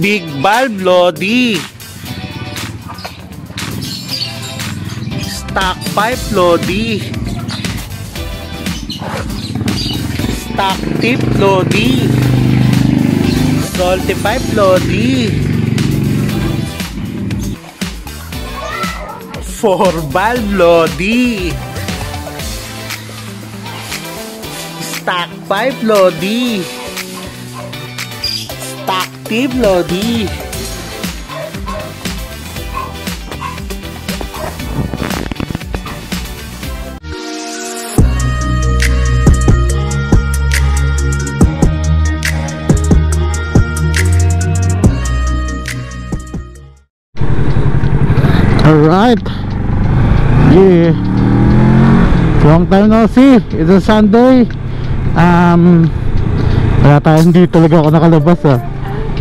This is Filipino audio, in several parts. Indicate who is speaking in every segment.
Speaker 1: Big valve Lodi. Stock pipe Lodi. Stock tip Lodi. Salty pipe Lodi. Four valve Lodi. Stock pipe Lodi. Tip Lodi.
Speaker 2: Alright. Yeah. Long time no see. It's a Sunday. Um, wala tayong hindi talaga ako nakalabas ah.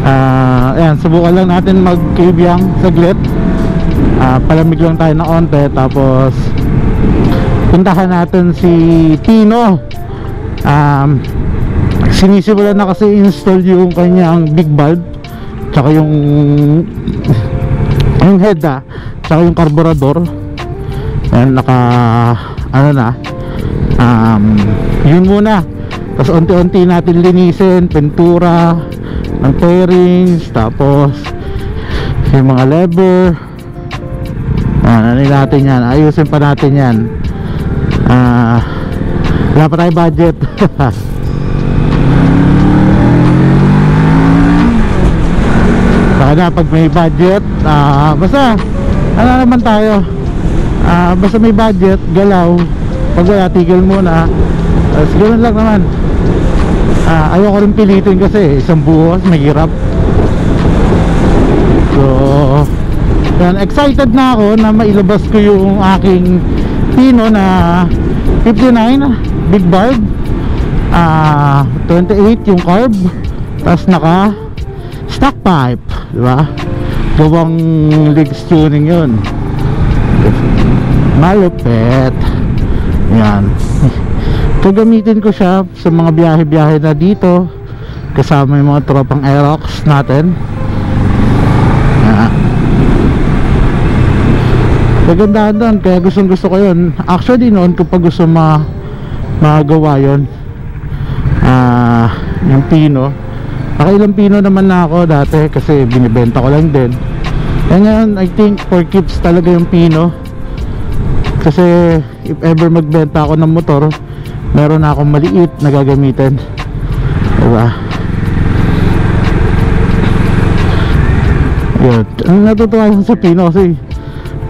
Speaker 2: Ah, ayan, subukan lang natin mag-cavyang saglit. Ah, palamig lang tayo na onte tapos puntahan natin si Tino. Um, sinisimulan na kasi install yung kanyang big bulb tsaka yung yung head ah tsaka yung carburetor ayan naka ano na um, yun muna tapos unti-unti natin linisin pintura ng pairings tapos yung mga lever ano natin yan? Ayusin pa natin yan. Ah wala pa tayo budget. Baka na pag may budget ah basta ano naman tayo? Ah basta may budget galaw. Pag wala tigil muna. As ganun lang naman ah ayoko rin pilitin kasi isang buwas mahirap. So yan excited na ako na mailabas ko yung aking Pino na 59 big bulb ah 28 yung carb tapos naka stock pipe di ba? Gawang legs tuning yun. Malupet yan gagamitin ko siya sa mga biyahe-biyahe na dito. Kasama yung mga tropang Aerox natin. Ah. kagandahan doon kaya gustong gusto ko yun. Actually noon ko pa gusto ma magawa yun. Ah yung pino. Nakailang pino naman na ako dati kasi binibenta ko lang din. Eh ngayon I think for keeps talaga yung pino. Kasi if ever magbenta ako ng motor meron na akong maliit na gagamitin. Diba? Yun. Ang natutuwa sa pino kasi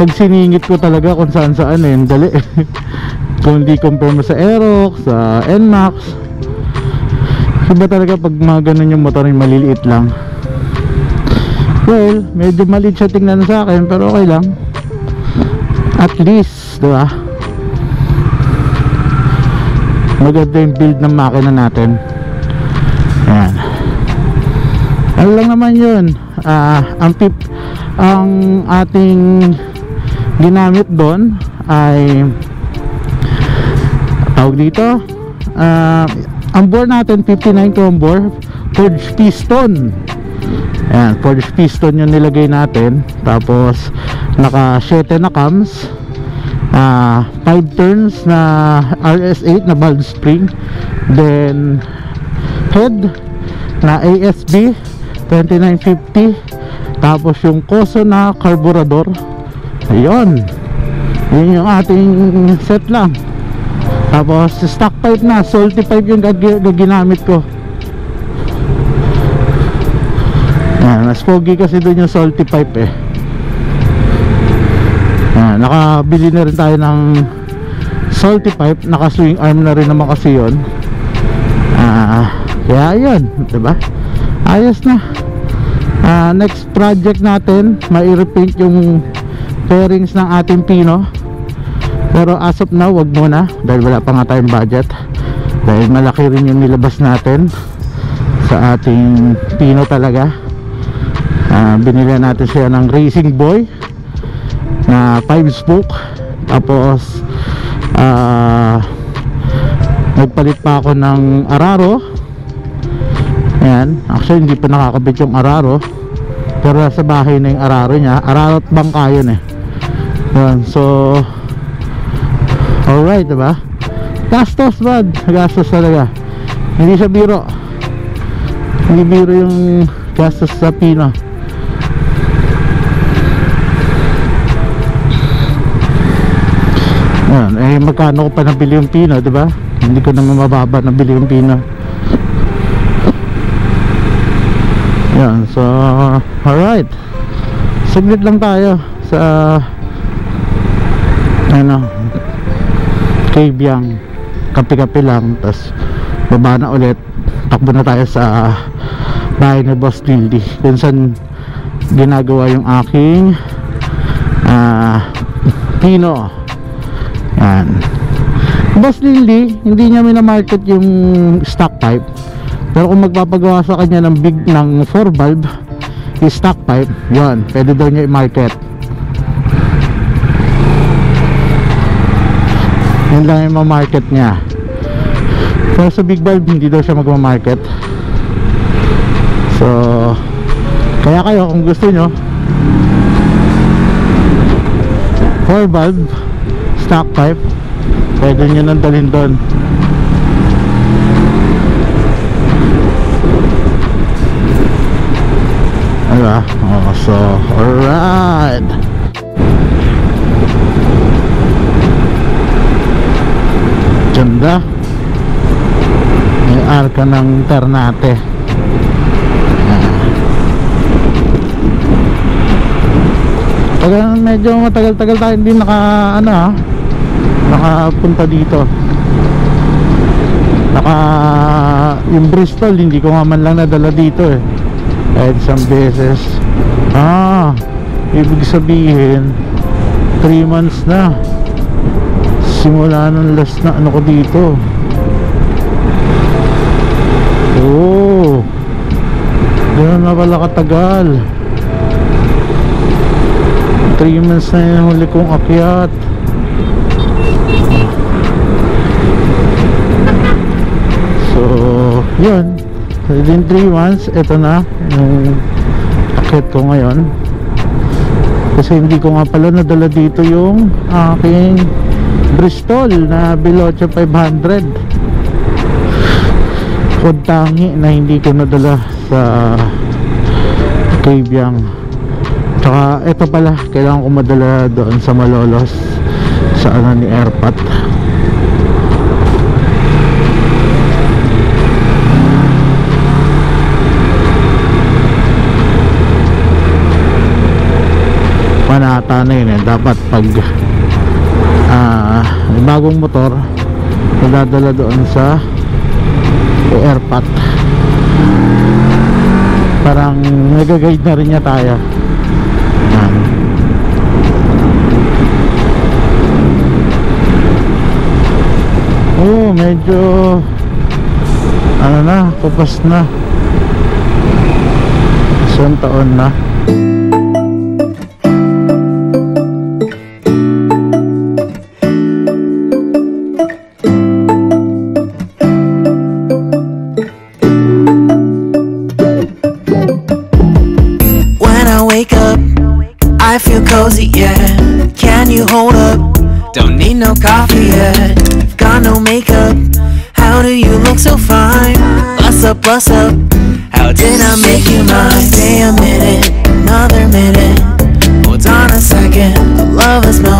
Speaker 2: pag siningit ko talaga kung saan saan eh dali. Kung hindi compare mo sa Aerox sa NMAX. Iba talaga pag mga ganun yung motor yung maliliit lang. Well medyo maliit siya tingnan sa akin pero okay lang. At least diba maganda yung build ng makina natin. Yan ano lang naman yun? Uh, ang tip ang ating ginamit doon ay tawag dito? Uh, ang bore natin 59 chrome bore forged piston. Ayan forged piston yung nilagay natin. Tapos naka 7 na cams uh, 5 turns na RS8 na valve spring. Then head na ASB 2950 tapos yung koso na carburetor ayun. Yun yung ating set lang. Tapos stock pipe na. Salty pipe yung ginamit ko. Yan mas pogi kasi dun yung salty pipe eh yan, nakabili na rin tayo ng salty pipe. Naka swing arm na rin naman kasi yun. Ah, kaya yun diba? Ayos na. Ah, next project natin mai-repaint yung fairings ng ating pino. Pero as of now wag muna dahil wala pa nga tayong budget. Dahil malaki rin yung nilabas natin sa ating pino talaga. Uh, binili natin siya ng racing boy na 5 spoke tapos uh, nagpalit pa ako ng araro Ayan, actually hindi pa nakakabit yung araro. Pero sa bahay na yung araro niya. Araro at bangka yun eh. Ayan, so Alright, diba? Gastos bad, gastos talaga. Hindi siya biro. Hindi biro yung gastos sa Pino. Ayan, eh magkano ko pa nabili yung Pino, diba? Hindi ko naman mababa nabili yung Pino. Yan, so alright. Saglit lang tayo sa ano Kabyang kape-kape lang tapos baba na ulit takbo na tayo sa bahay ni Boss Lildy kung saan ginagawa yung aking ah pino yan. Boss Lildy hindi niya minamarket yung stock pipe. Pero kung magpapagawa sa kanya ng big ng 4 valve yung stock pipe yan pwede daw niya i-market. Yun lang yung ma-market niya. Pero sa big valve hindi daw siya magma-market. So kaya kayo kung gusto nyo 4 valve stock pipe pwede nyo nang dalhin doon. Diba? Oh, so alright. Ganda. May arka ng Ternate. Tagal, medyo matagal-tagal tayo hindi naka ano ha nakapunta dito. Naka yung Bristol hindi ko nga man lang nadala dito eh. Kahit isang beses. Ah ibig sabihin 3 months na. Simula nung last na ano ko dito. Oh gano'n na pala katagal. 3 months na yung huli kong akyat so yun. Within 3 months ito na yung akyat ko ngayon. Kasi hindi ko nga pala nadala dito yung aking Bristol na Veloce 500 Kuntangi na hindi ko nadala sa Kabyang Tsaka ito pala kailangan ko madala doon sa Malolos sa ano ni Airpat panata na yun eh. Dapat pag may bagong motor nadadala doon sa airpat parang nag-guide na rin niya tayo medyo ano na kupas na isang taon na
Speaker 3: When I wake up, I feel cozy, yeah. Can you hold up? Don't need no coffee yet. Makeup. How do you look so fine? Bust up, bust up. How did I make you mine? Stay a minute, another minute. Hold on a second, love this moment,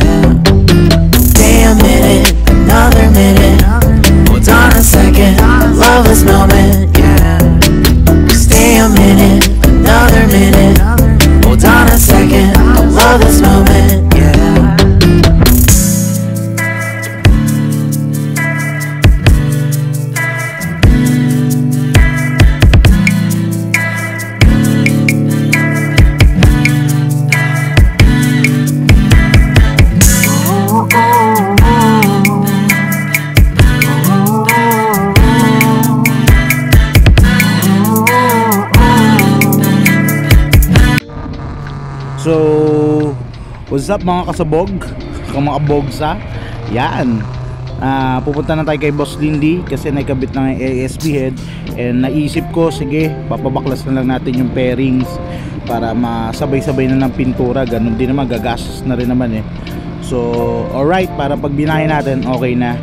Speaker 2: What's up mga kasabog? Mga bogsa? Yan. Ah, pupunta na tayo kay Boss Lindy kasi naikabit na yung ASB head and naisip ko sige papabaklas na lang natin yung pairings para masabay-sabay na ng pintura ganun din naman gagastos na rin naman eh so alright para pag binahin natin okay na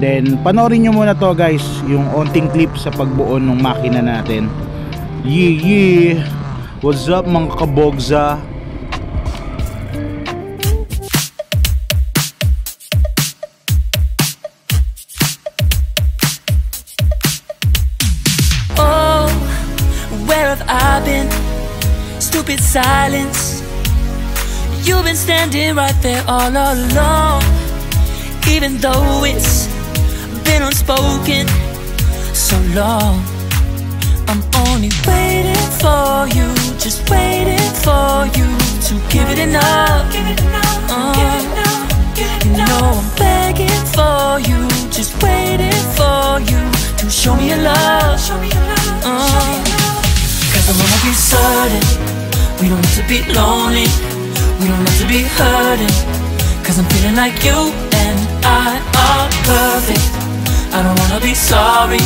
Speaker 2: then panoorin nyo muna to guys yung onting clip sa pagbuo ng makina natin yeah yeah what's up mga kabogza
Speaker 4: where have I been? Stupid silence. You've been standing right there all along. Even though it's been unspoken so long. I'm only waiting for you, just waiting for you to give it enough. Uh, you know I'm begging for you, just waiting for you to show me your love. Uh, I wanna be certain we don't have to be lonely, we don't have to be hurting. Cause I'm feeling like you and I are perfect. I don't wanna be sorry,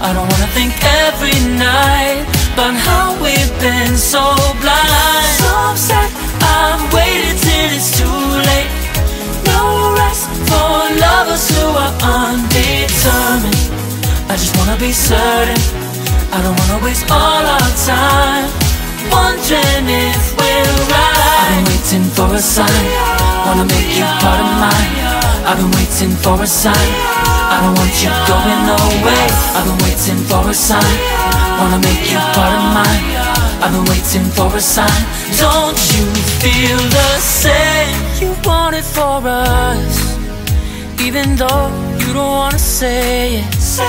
Speaker 4: I don't wanna think every night about how we've been so blind. So upset, I've waited till it's too late. No rest for lovers who are undetermined. I just wanna be certain. I don't wanna waste all our time wondering if we're right. I've been waiting for a sign. Wanna make you part of mine. I've been waiting for a sign. I don't want you going away. I've been waiting for a sign. Wanna make you part of mine. I've been waiting for a sign. Don't you feel the same? You want it for us. Even though you don't wanna say it, say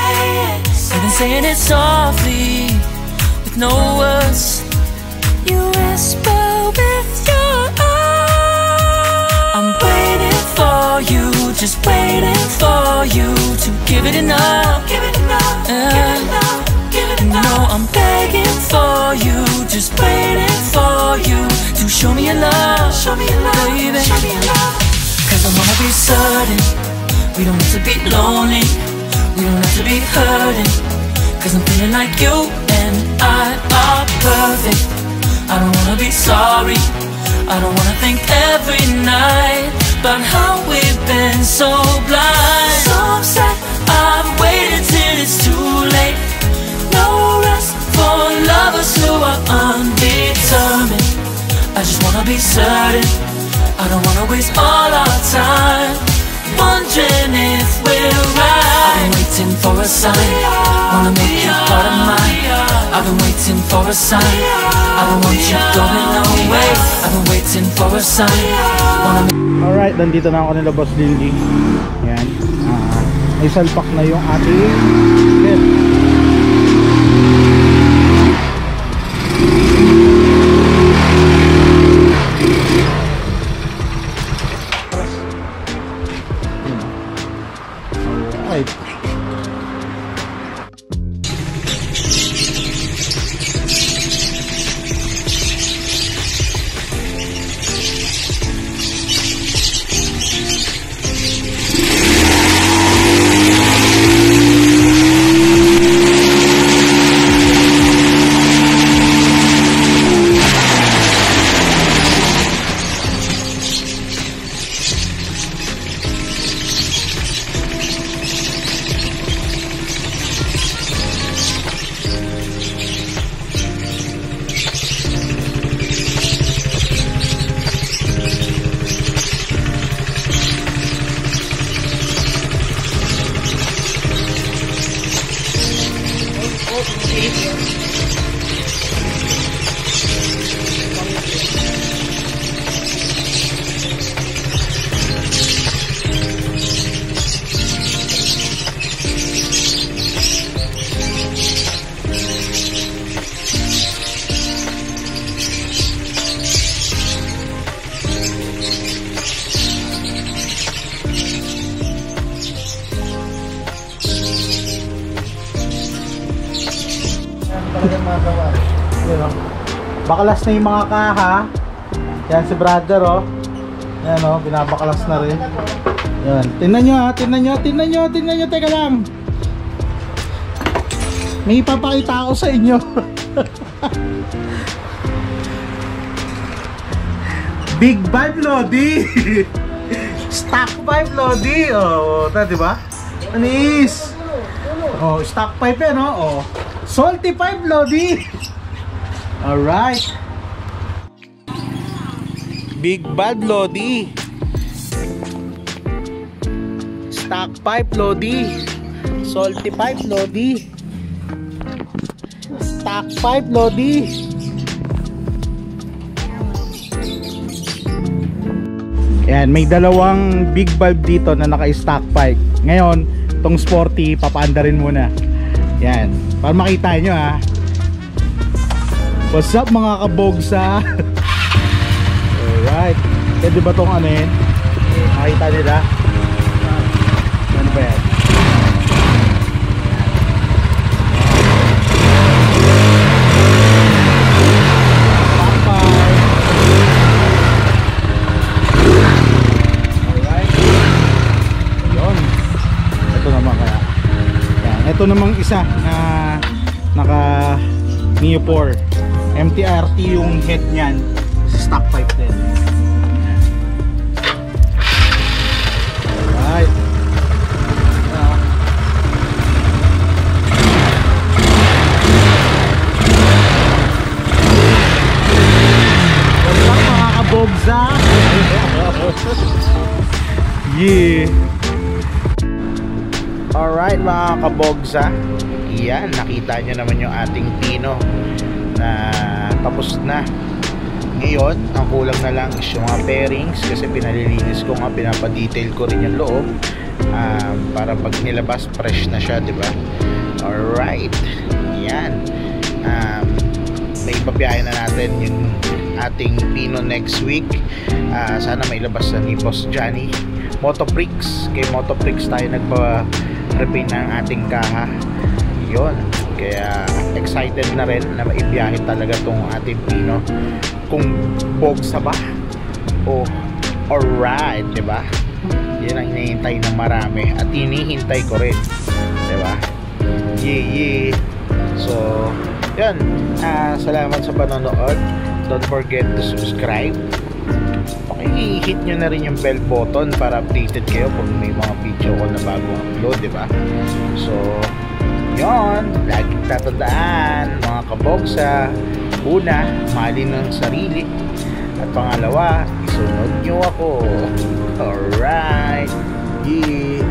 Speaker 4: it. Been saying it softly, with no words. You whisper with your eyes. I'm waiting for you, just waiting for you to give it enough. Give it enough. give it enough. Give it enough. No, I'm begging for you, just waiting for you to show me your love. Show me your love, baby. Show me your love. Cause I wanna be certain we don't have to be lonely, we don't have to be hurting. Cause I'm feeling like you and I are perfect. I don't wanna be sorry, I don't wanna think every night about how we've been so blind. So upset, I've waited till it's too late. No rest for lovers who are undetermined. I just wanna be certain. I don't wanna waste all our time wondering if we're right. Waiting for a sign. Wanna make you part of mine. I've been waiting for a sign. I don't want you going away. I've been waiting for a sign. Wanna
Speaker 2: Alright, nandito na ako Boss Lindy. Yan. Ah, may salpak na yung ating. Alright. Bakalas na yung mga kaha. Yan si brother oh. Ayan o, binabakalas na rin. Yan. Tingnan nyo ha, tingnan nyo, tingnan nyo, tingnan nyo, teka lang. May ipapakita ako sa inyo.
Speaker 1: Big Vibe Lodi! stock pipe Lodi! Oh, ta, di? Anis! Oh, stock pipe yan, oh. oh. Salty pipe Lodi! Alright. Big Bad Lodi. Stock pipe Lodi. Salty pipe Lodi. Stock pipe Lodi.
Speaker 2: Yan, may dalawang big bulb dito na naka-stock pipe. Ngayon, tong sporty, papaanda rin muna. Yan, para makita nyo ha. What's up mga kabogsa? Alright. Pwede ba tong ano yun? Makita nila? Ano ba yan? Ito namang isa na naka Neo 4. MTRT yung head niyan. Stock pipe din. Alright. Kabogsa? yeah.
Speaker 1: Alright mga kabogsa Yan, nakita nyo naman yung ating pino na tapos na. Ngayon, ang kulang na lang is yung mga pairings kasi pinalilinis ko nga, pinapadetail ko rin yung loob. Um, para pag nilabas, fresh na siya, di ba? Alright, yan. Um, may ipabiyahe na natin yung ating pino next week. Ah, sana may labas na ni Boss Johnny. Motoprix kay Motoprix tayo nagpa-repaint ng ating kaha. Yon kaya excited na rin na maibiyahe talaga tong ating Pino. Kung bogsa ba? O alright di ba? Yun ang hinihintay ng marami at hinihintay ko rin ba? Yeah yeah. So yun. Ah, salamat sa panonood. Don't forget to subscribe. Paki-hit nyo na rin yung bell button para updated kayo pag may mga video ko na bagong upload, di ba? So, yon lagi tatandaan, mga kabogsa, una, mahalin ng sarili, at pangalawa, isunod nyo ako. Alright, yeah.